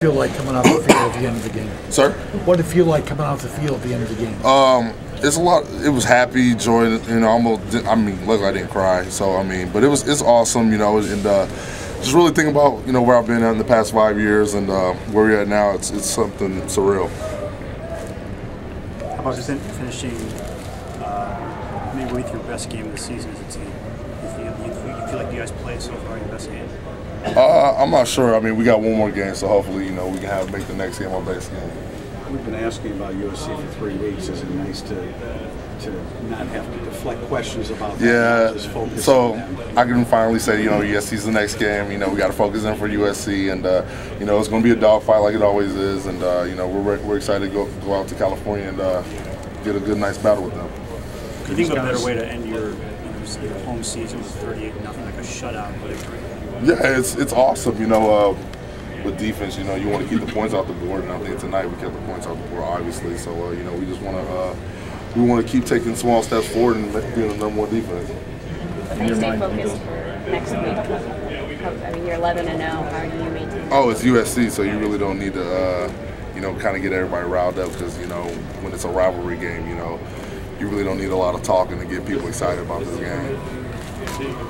feel like coming off the field at the end of the game? Sir? What did it feel like coming off the field at the end of the game? Um, it's a lot. It was happy, joy. You know, almost. I mean, luckily I didn't cry. So I mean, but it was. It's awesome. You know, and uh, just really think about you know where I've been at in the past five years and uh, where we're at now. It's it's something surreal. How about fin- finishing uh, maybe with your best game of the season as a team? You feel, you feel, you feel like you guys played so far your best game? Uh, I'm not sure. I mean, we got one more game, so hopefully, you know, we can have make the next game our best game. We've been asking about USC for three weeks. Is it nice to to not have to deflect questions about that? Yeah. Just focus So on them? I can finally say, you know, USC's the next game. You know, we got to focus in for USC, and uh, you know, it's going to be a dogfight like it always is. And uh, you know, we're we're excited to go go out to California and uh, get a good, nice battle with them. Do you think of a better way to end your, you know, your home season with 38 nothing, like a shutout victory? Yeah, it's it's awesome. You know, uh, with defense, you know, you want to keep the points off the board, and I think tonight we kept the points off the board, obviously. So uh, you know, we just want to uh, we want to keep taking small steps forward and being the number one defense. How do you stay focused for next week? How- I mean, you're 11 and 0. How do you maintain? Oh, it's USC, so you really don't need to, uh, you know, kind of get everybody riled up because you know when it's a rivalry game, you know, you really don't need a lot of talking to get people excited about this game.